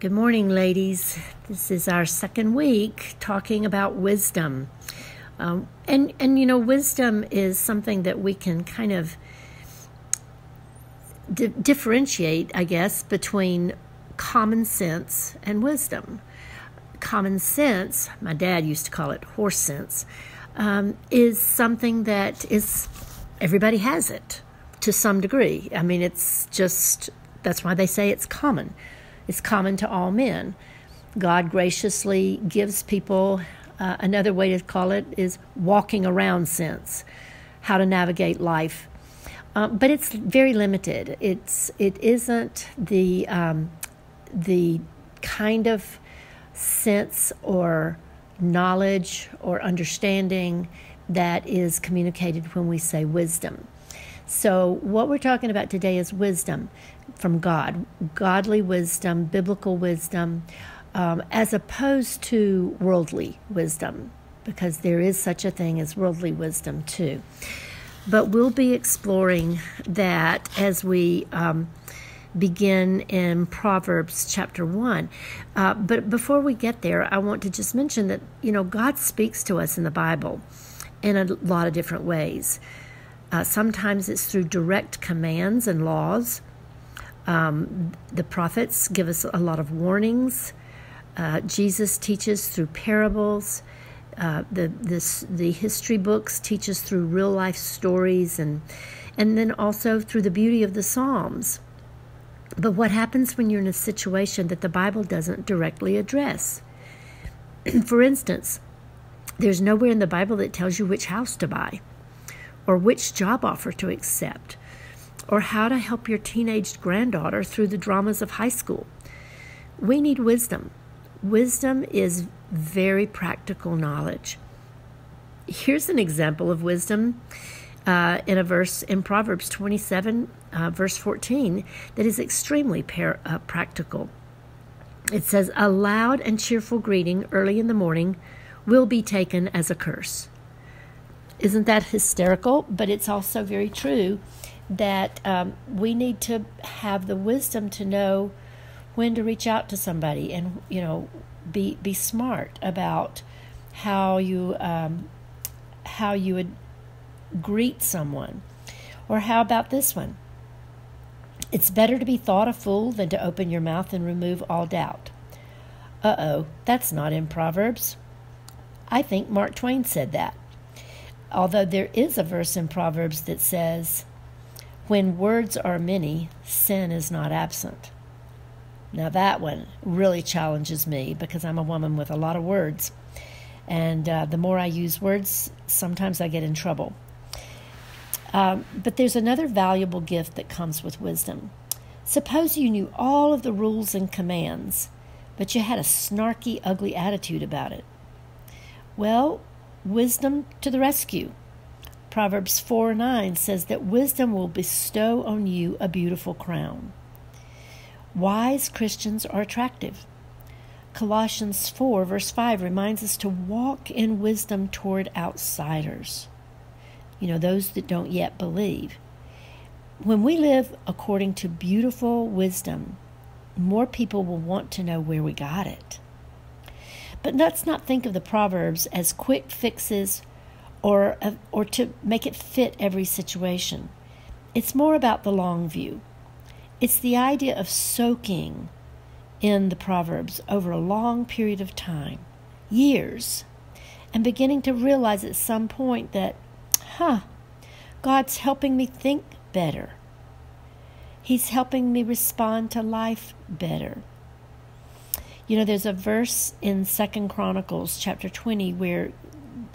Good morning, ladies. This is our second week talking about wisdom. Um, and, and, you know, wisdom is something that we can kind of di- differentiate, I guess, between common sense and wisdom. Common sense, my dad used to call it horse sense, um, is something that is, everybody has it to some degree. I mean, it's just, that's why they say it's common is common to all men. God graciously gives people uh, another way to call it is walking around sense, how to navigate life. Um, but it's very limited. It's it isn't the um, the kind of sense or knowledge or understanding that is communicated when we say wisdom. So, what we're talking about today is wisdom from God, godly wisdom, biblical wisdom, um, as opposed to worldly wisdom, because there is such a thing as worldly wisdom too. But we'll be exploring that as we um, begin in Proverbs chapter 1. Uh, but before we get there, I want to just mention that, you know, God speaks to us in the Bible in a lot of different ways. Uh, sometimes it's through direct commands and laws. Um, the prophets give us a lot of warnings. Uh, Jesus teaches through parables. Uh, the this, the history books teach us through real life stories and and then also through the beauty of the Psalms. But what happens when you're in a situation that the Bible doesn't directly address? For instance, there's nowhere in the Bible that tells you which house to buy or which job offer to accept or how to help your teenaged granddaughter through the dramas of high school. We need wisdom. Wisdom is very practical knowledge. Here's an example of wisdom uh, in a verse in Proverbs 27, uh, verse 14, that is extremely par- uh, practical. It says, A loud and cheerful greeting early in the morning will be taken as a curse. Isn't that hysterical? But it's also very true that um, we need to have the wisdom to know when to reach out to somebody and you know be be smart about how you um, how you would greet someone or how about this one? It's better to be thought a fool than to open your mouth and remove all doubt. Uh-oh that's not in proverbs. I think mark twain said that. Although there is a verse in proverbs that says when words are many, sin is not absent. Now, that one really challenges me because I'm a woman with a lot of words. And uh, the more I use words, sometimes I get in trouble. Um, but there's another valuable gift that comes with wisdom. Suppose you knew all of the rules and commands, but you had a snarky, ugly attitude about it. Well, wisdom to the rescue. Proverbs 4 9 says that wisdom will bestow on you a beautiful crown. Wise Christians are attractive. Colossians 4, verse 5 reminds us to walk in wisdom toward outsiders, you know, those that don't yet believe. When we live according to beautiful wisdom, more people will want to know where we got it. But let's not think of the Proverbs as quick fixes or, uh, or to make it fit every situation. It's more about the long view. It's the idea of soaking in the Proverbs over a long period of time, years, and beginning to realize at some point that, huh, God's helping me think better. He's helping me respond to life better. You know, there's a verse in Second Chronicles chapter 20 where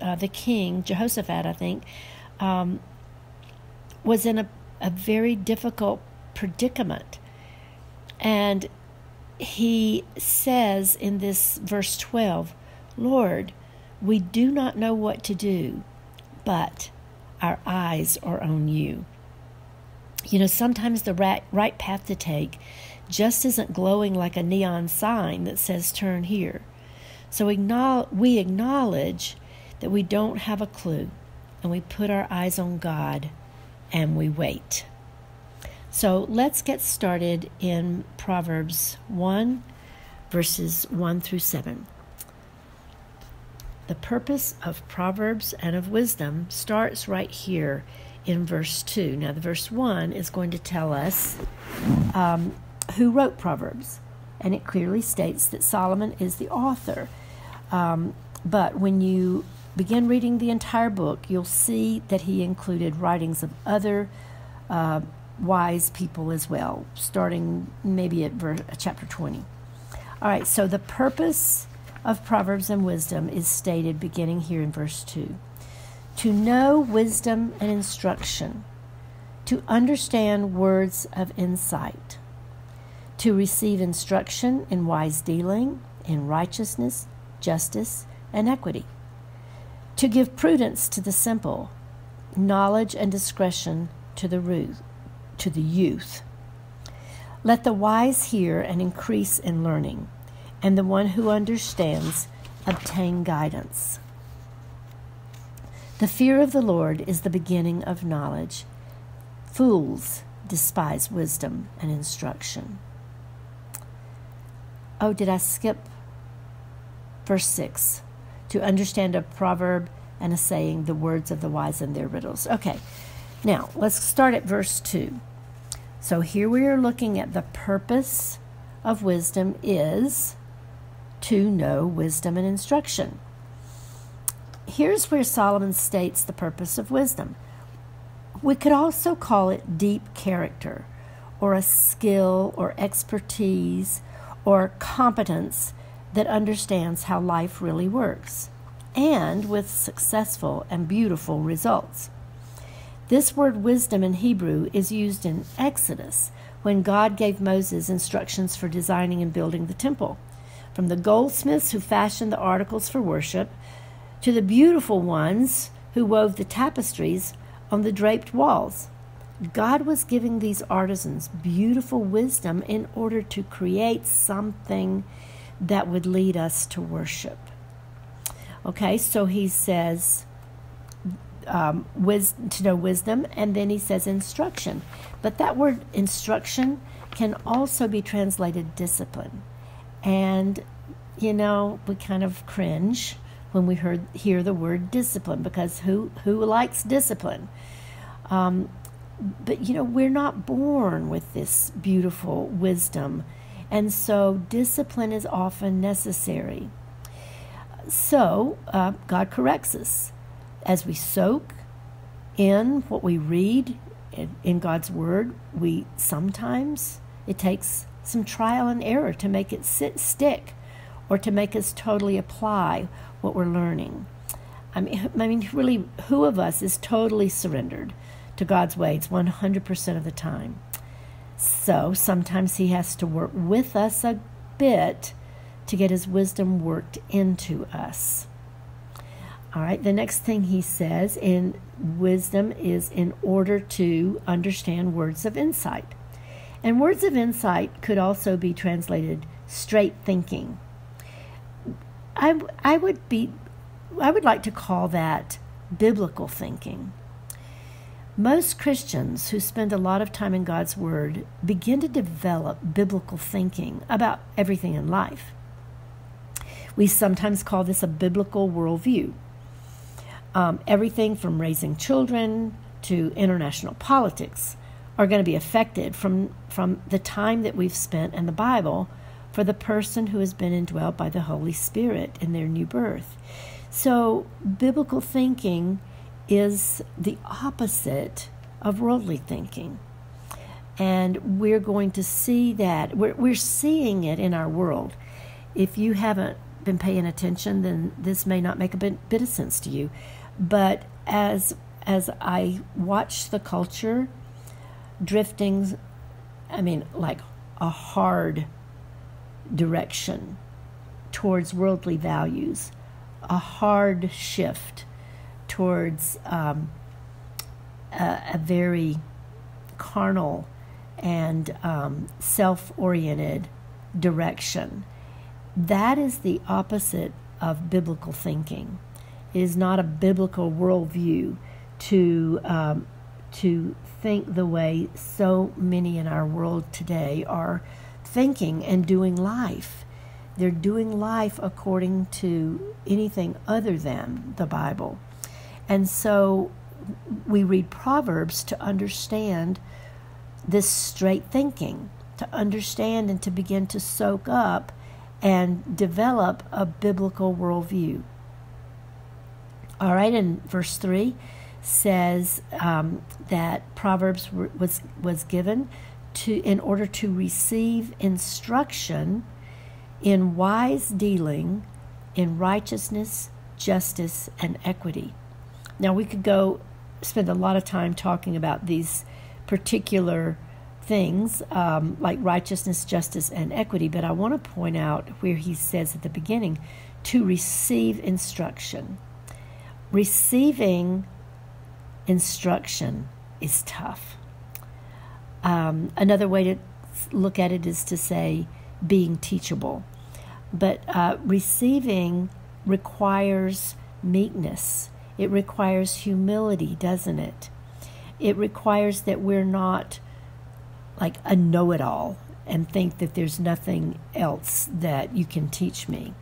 uh, the king, Jehoshaphat, I think, um, was in a, a very difficult predicament. And he says in this verse 12, Lord, we do not know what to do, but our eyes are on you. You know, sometimes the right, right path to take just isn't glowing like a neon sign that says turn here. So we acknowledge that we don't have a clue and we put our eyes on God and we wait. So let's get started in Proverbs 1, verses 1 through 7. The purpose of Proverbs and of wisdom starts right here in verse 2. Now, the verse 1 is going to tell us um, who wrote Proverbs, and it clearly states that Solomon is the author. Um, but when you begin reading the entire book, you'll see that he included writings of other uh, wise people as well, starting maybe at verse, chapter 20. All right, so the purpose of Proverbs and wisdom is stated beginning here in verse 2 to know wisdom and instruction, to understand words of insight, to receive instruction in wise dealing, in righteousness, justice, and equity, to give prudence to the simple, knowledge and discretion to the youth, to the youth. Let the wise hear and increase in learning, and the one who understands obtain guidance. The fear of the Lord is the beginning of knowledge. Fools despise wisdom and instruction. Oh, did I skip verse 6? To understand a proverb and a saying, the words of the wise and their riddles. Okay, now let's start at verse 2. So here we are looking at the purpose of wisdom is to know wisdom and instruction. Here's where Solomon states the purpose of wisdom. We could also call it deep character, or a skill, or expertise, or competence that understands how life really works, and with successful and beautiful results. This word wisdom in Hebrew is used in Exodus when God gave Moses instructions for designing and building the temple. From the goldsmiths who fashioned the articles for worship to the beautiful ones who wove the tapestries on the draped walls. God was giving these artisans beautiful wisdom in order to create something that would lead us to worship. Okay, so he says um, wis- to know wisdom, and then he says instruction. But that word instruction can also be translated discipline. And, you know, we kind of cringe when we heard hear the word discipline because who who likes discipline um, but you know we're not born with this beautiful wisdom and so discipline is often necessary so uh, god corrects us as we soak in what we read in, in god's word we sometimes it takes some trial and error to make it sit, stick or to make us totally apply what we're learning. I mean, I mean, really, who of us is totally surrendered to God's ways 100% of the time? So sometimes He has to work with us a bit to get His wisdom worked into us. All right, the next thing He says in wisdom is in order to understand words of insight. And words of insight could also be translated straight thinking I, I would be I would like to call that biblical thinking. Most Christians who spend a lot of time in God's Word begin to develop biblical thinking about everything in life. We sometimes call this a biblical worldview. Um, everything from raising children to international politics are going to be affected from, from the time that we've spent in the Bible for the person who has been indwelt by the Holy Spirit in their new birth. So, biblical thinking is the opposite of worldly thinking. And we're going to see that. We're, we're seeing it in our world. If you haven't been paying attention, then this may not make a bit, bit of sense to you. But as as I watch the culture drifting, I mean, like a hard direction towards worldly values, a hard shift towards um, a, a, very carnal and um, self oriented direction. That is the opposite of biblical thinking. It is not a biblical worldview to um, to think the way so many in our world today are thinking and doing life. they're doing life according to anything other than the Bible. And so we read Proverbs to understand this straight thinking, to understand and to begin to soak up and develop a biblical worldview. All right, and verse 3 says um, that Proverbs was, was given to, in order to receive instruction in wise dealing, in righteousness, justice, and equity. Now, we could go spend a lot of time talking about these particular things um, like righteousness, justice, and equity, but I want to point out where he says at the beginning to receive instruction. Receiving instruction is tough. Um, another way to look at it is to say being teachable. But uh, receiving requires meekness, it requires humility, doesn't it? It requires that we're not like a know it all and think that there's nothing else that you can teach me.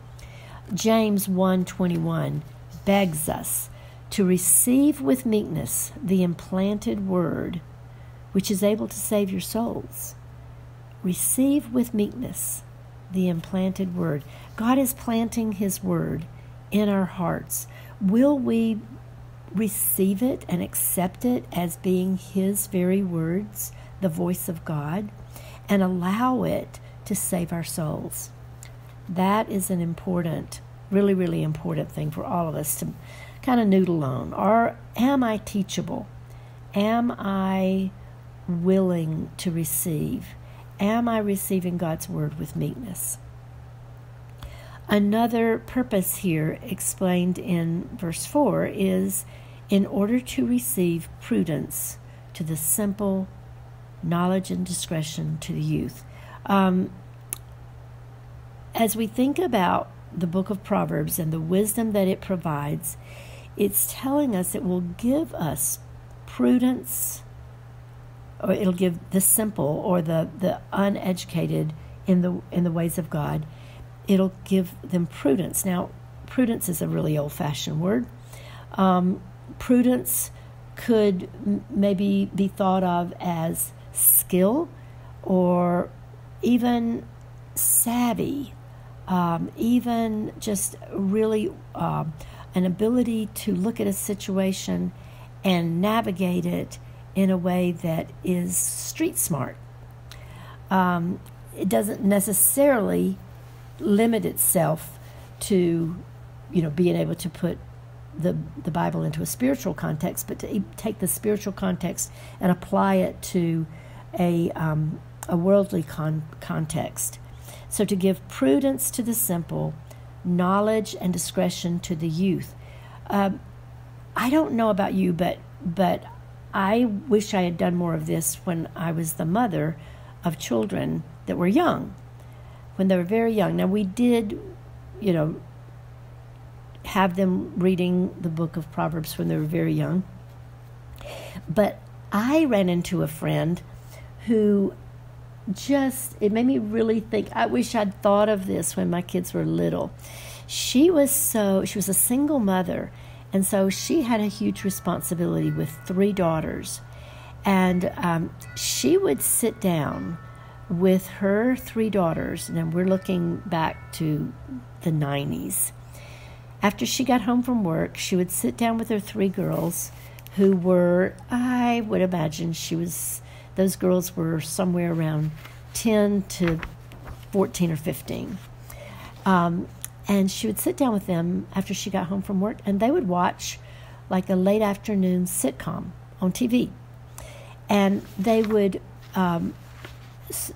James 1:21 begs us to receive with meekness the implanted word which is able to save your souls. Receive with meekness the implanted word. God is planting his word in our hearts. Will we receive it and accept it as being his very words, the voice of God, and allow it to save our souls? That is an important, really, really important thing for all of us to kind of noodle on? Or am I teachable? Am I willing to receive? Am I receiving God's word with meekness? Another purpose here explained in verse 4 is in order to receive prudence to the simple, knowledge and discretion to the youth. Um, as we think about the book of Proverbs and the wisdom that it provides, it's telling us it will give us prudence, or it'll give the simple or the, the uneducated in the in the ways of God. It'll give them prudence. Now, prudence is a really old-fashioned word. Um, prudence could maybe be thought of as skill or even savvy, um, even just really uh, an ability to look at a situation and navigate it in a way that is street smart. Um, it doesn't necessarily limit itself to, you know, being able to put the the Bible into a spiritual context, but to take the spiritual context and apply it to a um, a worldly con- context. So to give prudence to the simple knowledge and discretion to the youth. Um, I don't know about you, but but I wish I had done more of this when I was the mother of children that were young, when they were very young. Now we did, you know, have them reading the book of Proverbs when they were very young, but I ran into a friend who just it made me really think i wish i'd thought of this when my kids were little. She was so she was a single mother and so she had a huge responsibility with three daughters. And um, she would sit down with her three daughters and we're looking back to the 90s after she got home from work she would sit down with her three girls who were i would imagine she was those girls were somewhere around 10 to 14 or 15. Um, and she would sit down with them after she got home from work, and they would watch like a late afternoon sitcom on TV. And they would um,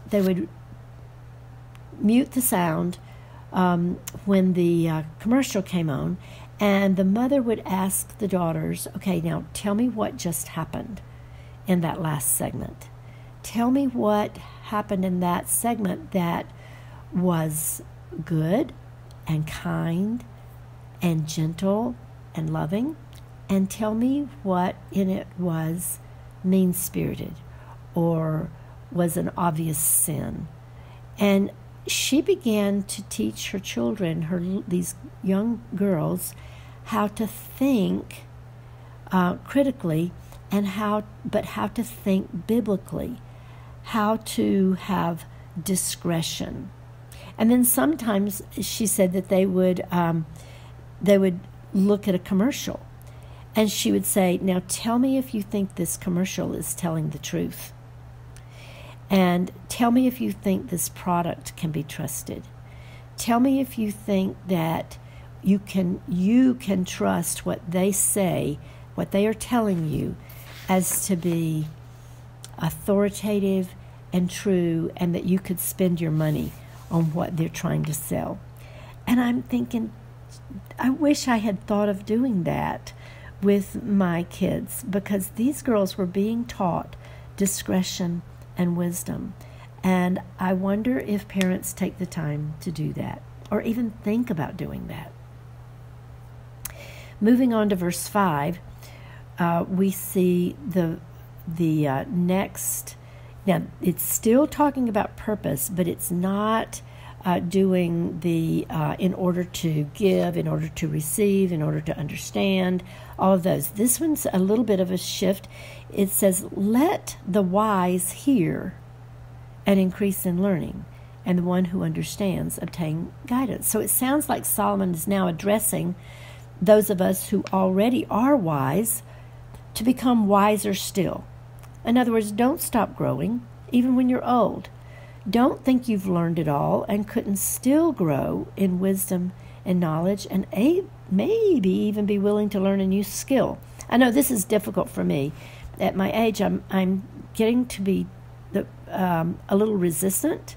they would mute the sound um, when the uh, commercial came on, and the mother would ask the daughters, "Okay, now tell me what just happened in that last segment." tell me what happened in that segment that was good and kind and gentle and loving, and tell me what in it was mean spirited or was an obvious sin. And she began to teach her children, her these young girls, how to think uh, critically and how, but how to think biblically, how to have discretion. And then sometimes she said that they would um, they would look at a commercial, and she would say, "Now tell me if you think this commercial is telling the truth." And tell me if you think this product can be trusted. Tell me if you think that you can you can trust what they say, what they are telling you as to be authoritative and true and that you could spend your money on what they're trying to sell. And I'm thinking I wish I had thought of doing that with my kids because these girls were being taught discretion and wisdom. And I wonder if parents take the time to do that or even think about doing that. Moving on to verse 5, uh, we see the, the uh, next. Now, it's still talking about purpose, but it's not uh, doing the uh, in order to give, in order to receive, in order to understand, all of those. This one's a little bit of a shift. It says, Let the wise hear and increase in learning, and the one who understands obtain guidance. So it sounds like Solomon is now addressing those of us who already are wise to become wiser still. In other words, don't stop growing, even when you're old. Don't think you've learned it all and couldn't still grow in wisdom and knowledge and a, maybe even be willing to learn a new skill. I know this is difficult for me. At my age, I'm, I'm getting to be the, um, a little resistant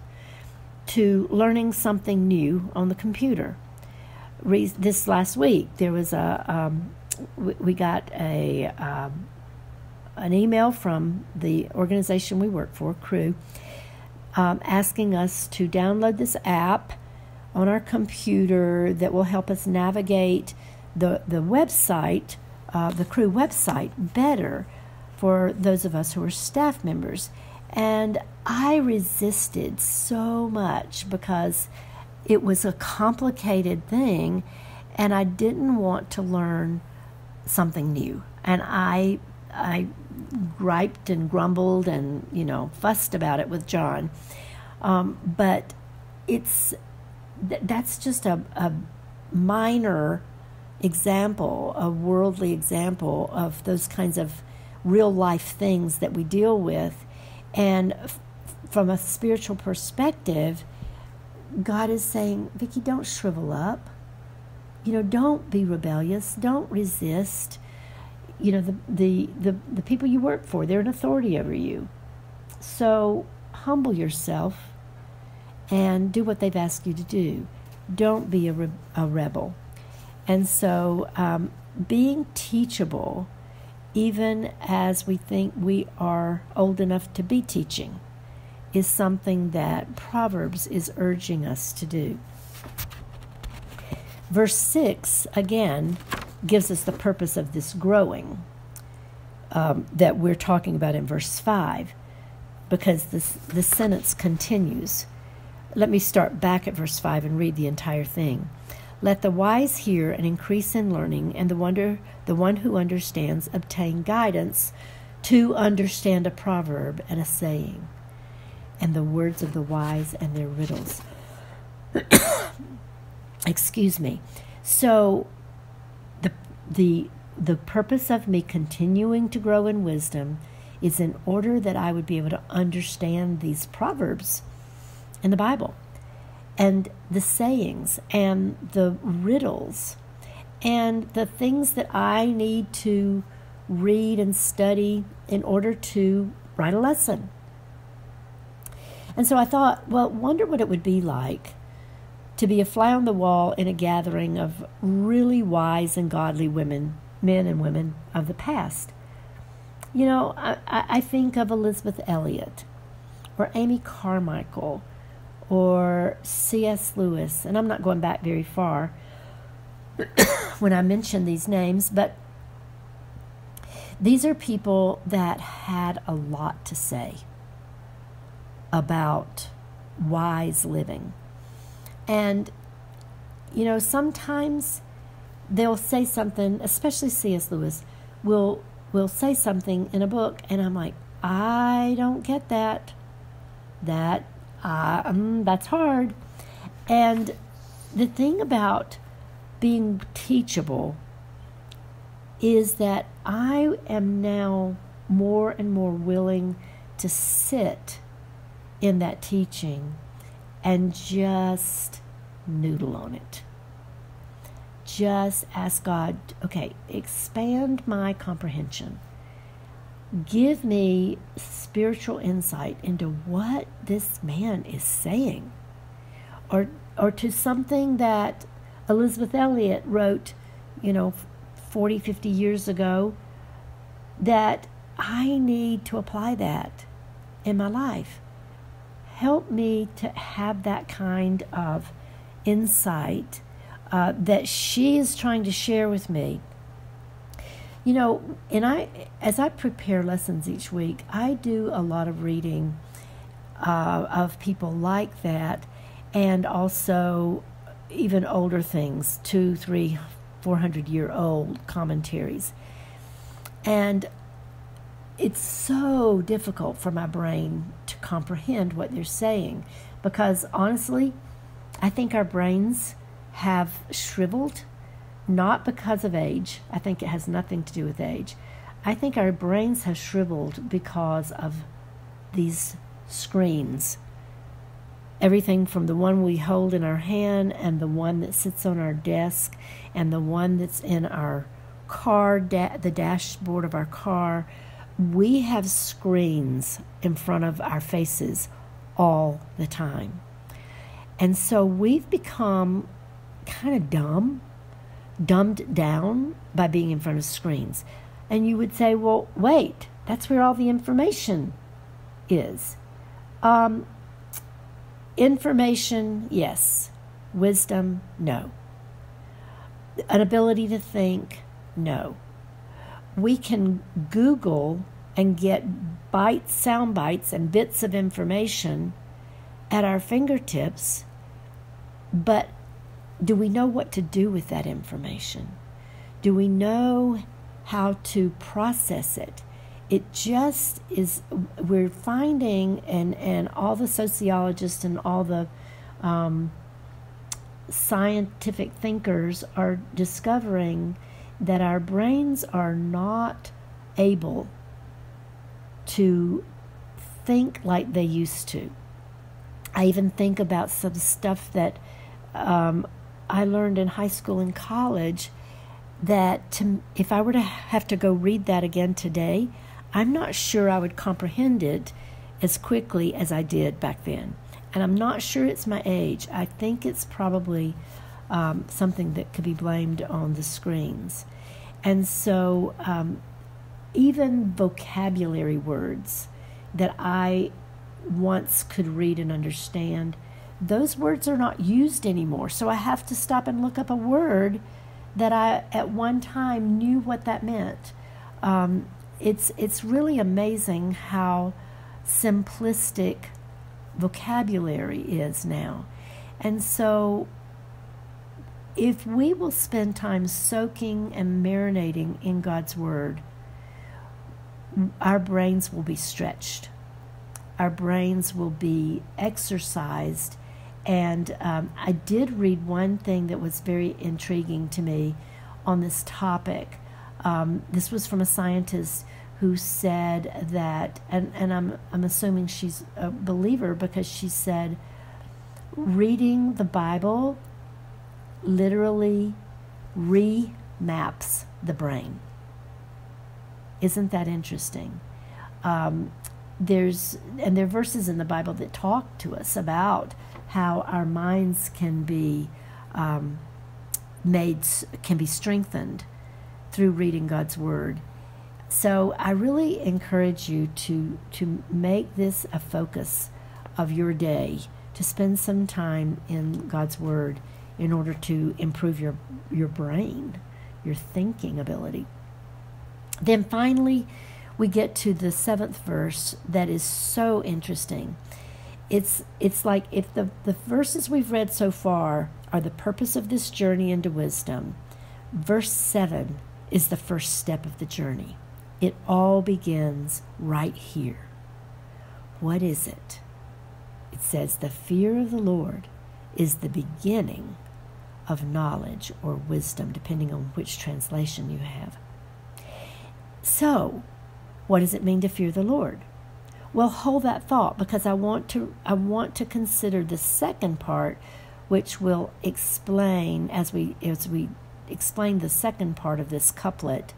to learning something new on the computer. Re- this last week, there was a um, we, got a um, an email from the organization we work for, Cru, um, asking us to download this app on our computer that will help us navigate the, the website, uh, the Cru website, better for those of us who are staff members. And I resisted so much because it was a complicated thing and I didn't want to learn something new. And I I griped and grumbled and you know fussed about it with John, um, but it's th- that's just a, a minor example, a worldly example of those kinds of real life things that we deal with, and f- from a spiritual perspective, God is saying, Vicky, don't shrivel up. You know, don't be rebellious. Don't resist you know the, the the the people you work for they're an authority over you. So humble yourself and do what they've asked you to do. Don't be a, re- a rebel. And so um, being teachable even as we think we are old enough to be teaching is something that proverbs is urging us to do. Verse 6 again gives us the purpose of this growing um, that we're talking about in verse 5 because this, the sentence continues. Let me start back at verse 5 and read the entire thing. Let the wise hear and increase in learning, and the wonder the one who understands obtain guidance to understand a proverb and a saying, and the words of the wise and their riddles. Excuse me. So the the purpose of me continuing to grow in wisdom is in order that I would be able to understand these proverbs in the Bible and the sayings and the riddles and the things that I need to read and study in order to write a lesson. And so I thought, well, wonder what it would be like to be a fly on the wall in a gathering of really wise and godly women, men and women of the past. You know, I, I think of Elisabeth Elliot or Amy Carmichael or C.S. Lewis, and I'm not going back very far when I mention these names, but these are people that had a lot to say about wise living. And, you know, sometimes they'll say something, especially C.S. Lewis, will will say something in a book, and I'm like, I don't get that. That uh, um, that's hard. And the thing about being teachable is that I am now more and more willing to sit in that teaching and just noodle on it. Just ask God, okay, expand my comprehension. Give me spiritual insight into what this man is saying. Or or to something that Elisabeth Elliot wrote, you know, 40, 50 years ago that I need to apply that in my life. Help me to have that kind of insight uh, that she is trying to share with me. You know, and I, as I prepare lessons each week, I do a lot of reading uh, of people like that, and also even older things, two, three, four hundred year old commentaries. And it's so difficult for my brain to comprehend what they're saying because honestly, I think our brains have shriveled, not because of age. I think it has nothing to do with age. I think our brains have shriveled because of these screens. Everything from the one we hold in our hand and the one that sits on our desk and the one that's in our car, da- the dashboard of our car we have screens in front of our faces all the time. And so we've become kind of dumb, dumbed down by being in front of screens. And you would say, well, wait, that's where all the information is. Um, information, yes. Wisdom, no. An ability to think, no we can Google and get bites, sound bites, and bits of information at our fingertips, but do we know what to do with that information? Do we know how to process it? It just is, we're finding, and, and all the sociologists and all the um, scientific thinkers are discovering that our brains are not able to think like they used to. I even think about some stuff that um, I learned in high school and college that to, if I were to have to go read that again today, I'm not sure I would comprehend it as quickly as I did back then. And I'm not sure it's my age. I think it's probably um, something that could be blamed on the screens. And so, um, even vocabulary words that I once could read and understand, those words are not used anymore. So I have to stop and look up a word that I at one time knew what that meant. Um, it's it's really amazing how simplistic vocabulary is now, and so if we will spend time soaking and marinating in God's Word, our brains will be stretched. Our brains will be exercised. And um, I did read one thing that was very intriguing to me on this topic. Um, this was from a scientist who said that, and, and I'm, I'm assuming she's a believer because she said, reading the Bible literally remaps the brain. Isn't that interesting? Um, there's and there are verses in the Bible that talk to us about how our minds can be um, made can be strengthened through reading God's word. So I really encourage you to to make this a focus of your day to spend some time in God's word in order to improve your your brain, your thinking ability. Then finally, we get to the seventh verse that is so interesting. it's it's like if the, the verses we've read so far are the purpose of this journey into wisdom, verse 7 is the first step of the journey. It all begins right here. What is it? It says, The fear of the Lord is the beginning of knowledge or wisdom, depending on which translation you have. So, what does it mean to fear the Lord? Well, hold that thought because I want to I want to consider the second part which will explain as we as we explain the second part of this couplet,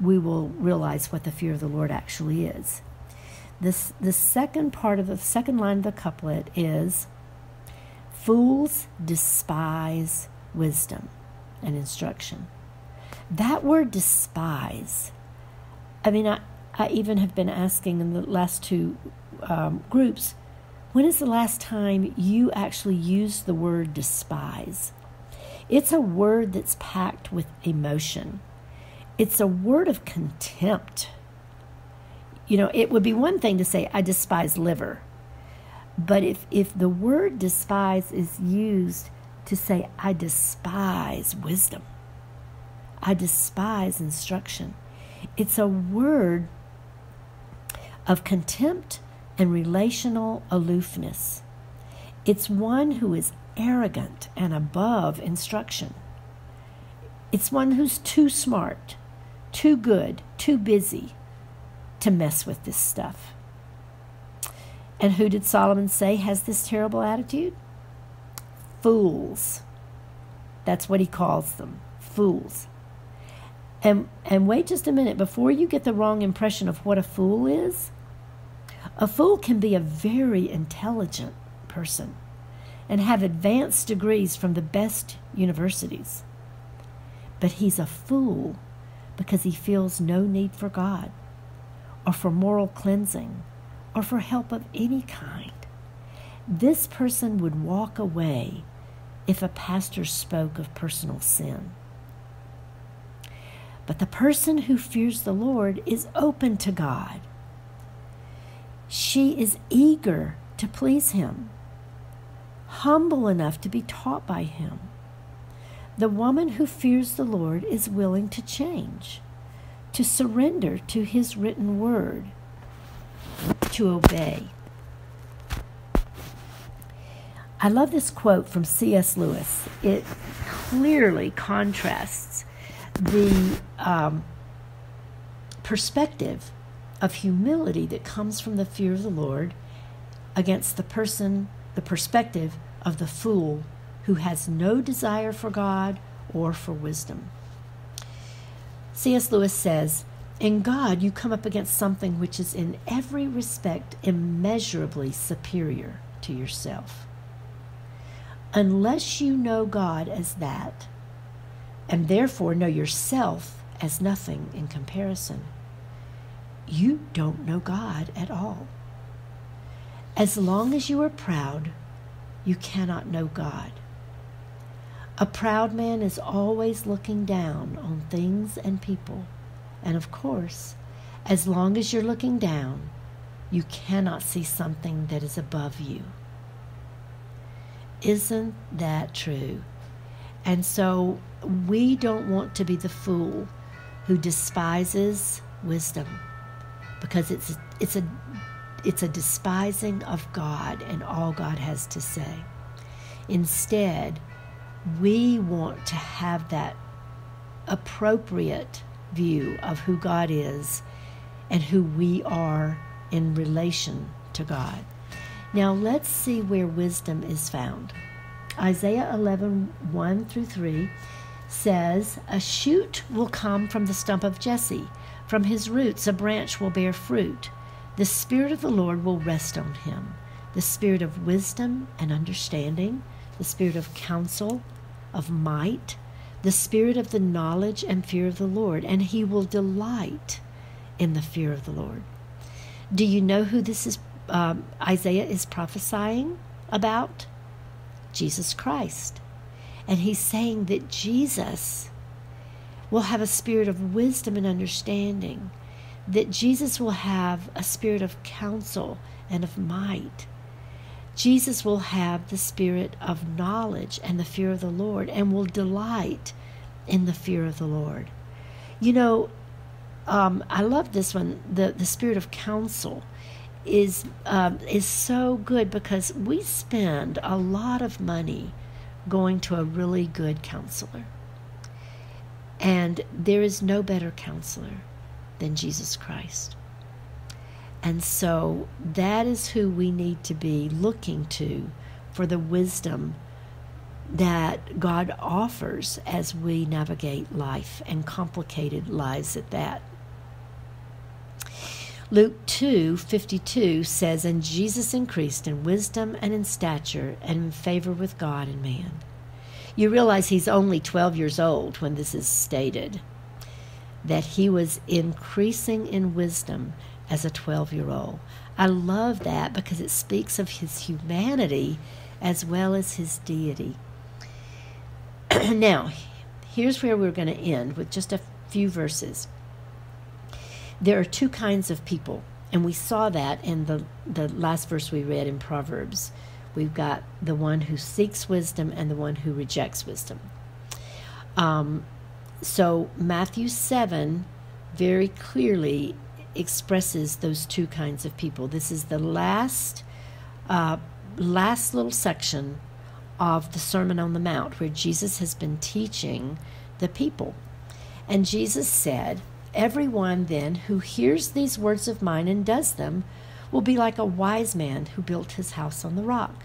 we will realize what the fear of the Lord actually is. This the second part of the second line of the couplet is fools despise wisdom and instruction. That word despise, I mean, I, I even have been asking in the last two um, groups, when is the last time you actually used the word despise? It's a word that's packed with emotion. It's a word of contempt. You know, it would be one thing to say, I despise liver. But if, if the word despise is used to say, I despise wisdom, I despise instruction, it's a word of contempt and relational aloofness. It's one who is arrogant and above instruction. It's one who's too smart, too good, too busy to mess with this stuff. And who did Solomon say has this terrible attitude? Fools. That's what he calls them fools. And, and wait just a minute before you get the wrong impression of what a fool is. A fool can be a very intelligent person and have advanced degrees from the best universities. But he's a fool because he feels no need for God or for moral cleansing or for help of any kind. This person would walk away if a pastor spoke of personal sin. But the person who fears the Lord is open to God. She is eager to please Him, humble enough to be taught by Him. The woman who fears the Lord is willing to change, to surrender to His written word, to obey. I love this quote from C.S. Lewis. It clearly contrasts the um, perspective of humility that comes from the fear of the Lord against the person, the perspective of the fool who has no desire for God or for wisdom. C.S. Lewis says, In God, you come up against something which is in every respect immeasurably superior to yourself. Unless you know God as that, and therefore know yourself as nothing in comparison, you don't know God at all. As long as you are proud, you cannot know God. A proud man is always looking down on things and people. And of course, as long as you're looking down, you cannot see something that is above you. Isn't that true? And so we don't want to be the fool who despises wisdom because it's it's a it's a despising of God and all God has to say. Instead, we want to have that appropriate view of who God is and who we are in relation to God. Now let's see where wisdom is found. Isaiah 11 1 through 3 says, A shoot will come from the stump of Jesse, from his roots a branch will bear fruit. The Spirit of the Lord will rest on him the Spirit of wisdom and understanding, the Spirit of counsel, of might, the Spirit of the knowledge and fear of the Lord, and he will delight in the fear of the Lord. Do you know who this is? Um, Isaiah is prophesying about? Jesus Christ. And he's saying that Jesus will have a spirit of wisdom and understanding, that Jesus will have a spirit of counsel and of might. Jesus will have the spirit of knowledge and the fear of the Lord and will delight in the fear of the Lord. You know, um, I love this one. The the spirit of counsel is um, is so good because we spend a lot of money going to a really good counselor, and there is no better counselor than Jesus Christ. And so that is who we need to be looking to for the wisdom that God offers as we navigate life and complicated lives at that. Luke 2 52 says, And Jesus increased in wisdom and in stature and in favor with God and man. You realize he's only 12 years old when this is stated, that he was increasing in wisdom as a 12 year old. I love that because it speaks of his humanity as well as his deity. now, here's where we're going to end with just a few verses. There are two kinds of people, and we saw that in the, the last verse we read in Proverbs. We've got the one who seeks wisdom and the one who rejects wisdom. Um, so, Matthew 7 very clearly expresses those two kinds of people. This is the last uh, last little section of the Sermon on the Mount where Jesus has been teaching the people. And Jesus said, Everyone then who hears these words of mine and does them will be like a wise man who built his house on the rock.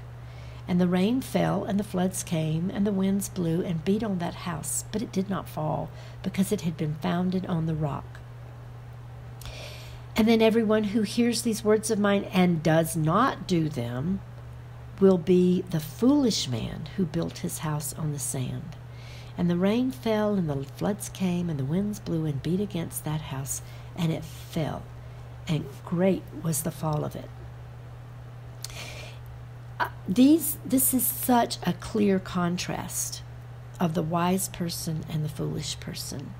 And the rain fell, and the floods came, and the winds blew and beat on that house, but it did not fall, because it had been founded on the rock. And then everyone who hears these words of mine and does not do them will be the foolish man who built his house on the sand. And the rain fell, and the floods came, and the winds blew and beat against that house, and it fell. And great was the fall of it. Uh, these, this is such a clear contrast of the wise person and the foolish person.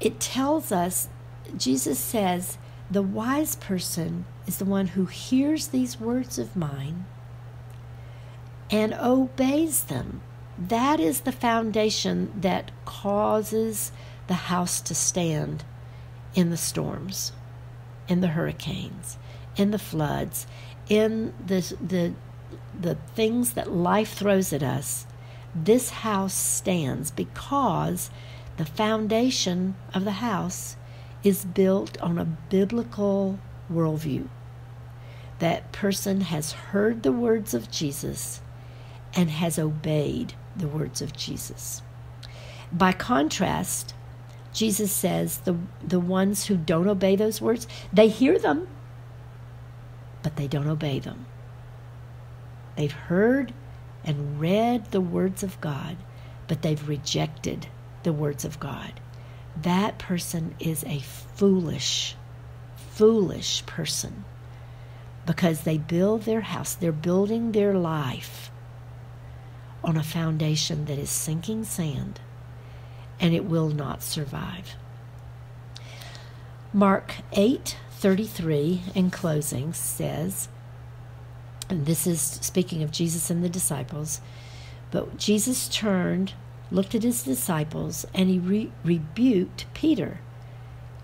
It tells us Jesus says, the wise person is the one who hears these words of mine and obeys them. That is the foundation that causes the house to stand in the storms, in the hurricanes, in the floods, in the, the, the things that life throws at us. This house stands because the foundation of the house is built on a biblical worldview. That person has heard the words of Jesus and has obeyed the words of Jesus. By contrast, Jesus says the, the ones who don't obey those words, they hear them, but they don't obey them. They've heard and read the words of God, but they've rejected the words of God that person is a foolish, foolish person because they build their house, they're building their life on a foundation that is sinking sand and it will not survive. Mark 8:33 in closing says and this is speaking of Jesus and the disciples but Jesus turned looked at his disciples, and he re- rebuked Peter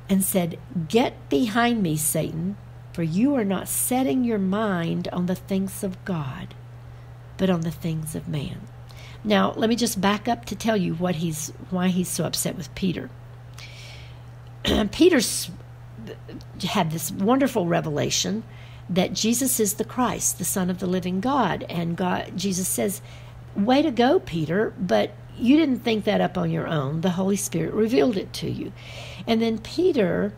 and said, Get behind me, Satan, for you are not setting your mind on the things of God, but on the things of man. Now, let me just back up to tell you what he's why he's so upset with Peter. Peter's had this wonderful revelation that Jesus is the Christ, the Son of the living God, and God Jesus says, "Way to go, Peter, but you didn't think that up on your own. The Holy Spirit revealed it to you. And then Peter,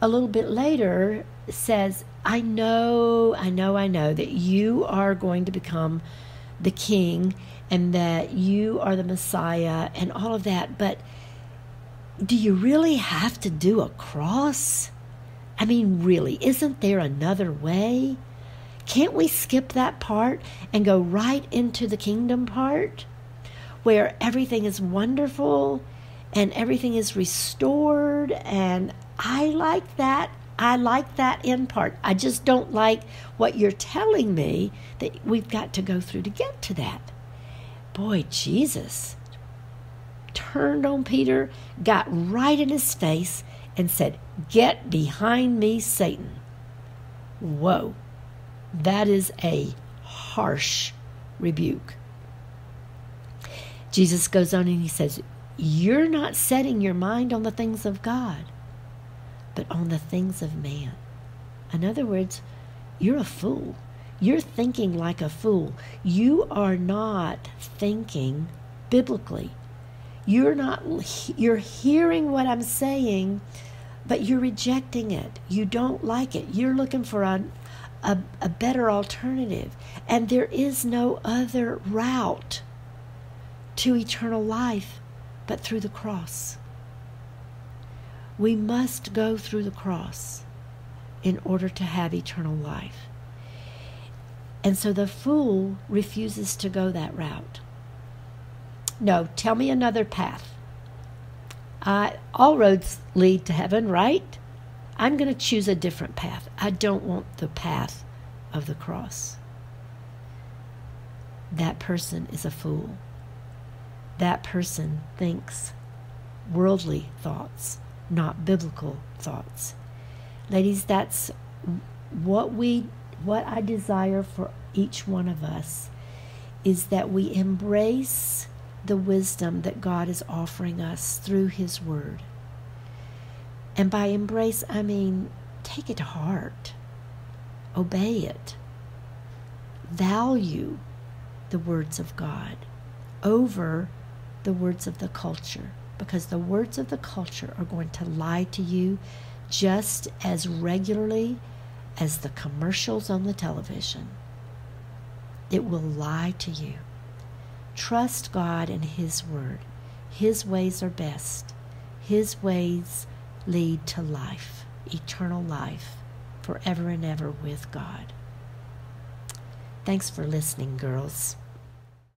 a little bit later, says, I know, I know, I know that you are going to become the king and that you are the Messiah and all of that. But do you really have to do a cross? I mean, really, isn't there another way? Can't we skip that part and go right into the kingdom part? where everything is wonderful and everything is restored. And I like that I like that end part. I just don't like what you're telling me that we've got to go through to get to that. Boy, Jesus turned on Peter, got right in his face, and said, Get behind me, Satan. Whoa, that is a harsh rebuke. Jesus goes on and he says, You're not setting your mind on the things of God, but on the things of man. In other words, you're a fool. You're thinking like a fool. You are not thinking biblically. You're not you're hearing what I'm saying, but you're rejecting it. You don't like it. You're looking for a a, a better alternative. And there is no other route to eternal life but through the cross. We must go through the cross in order to have eternal life. And so the fool refuses to go that route. No, tell me another path. Uh, all roads lead to heaven, right? I'm going to choose a different path. I don't want the path of the cross. That person is a fool. That person thinks worldly thoughts, not biblical thoughts. Ladies, that's what we what I desire for each one of us is that we embrace the wisdom that God is offering us through his word. And by embrace, I mean take it to heart, obey it, value the words of God over the words of the culture, because the words of the culture are going to lie to you just as regularly as the commercials on the television. It will lie to you. Trust God and His Word. His ways are best. His ways lead to life, eternal life, forever and ever with God. Thanks for listening, girls.